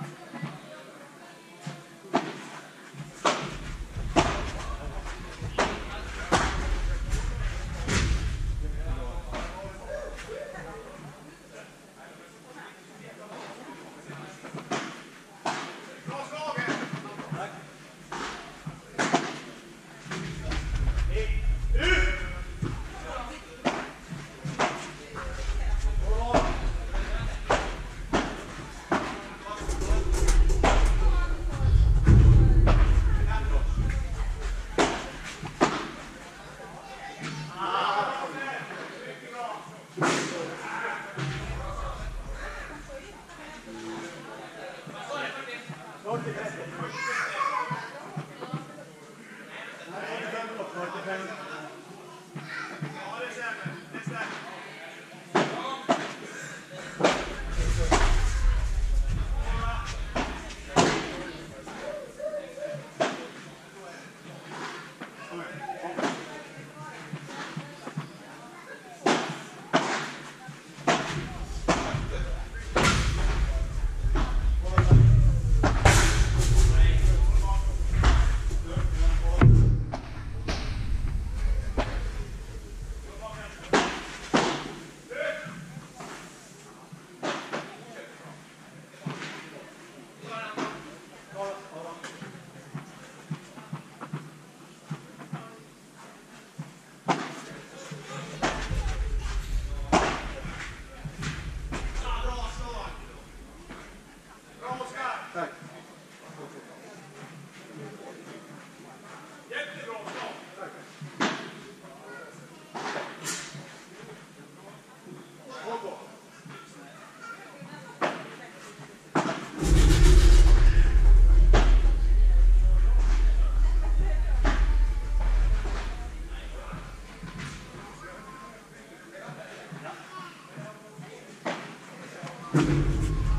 Thank Yes. You.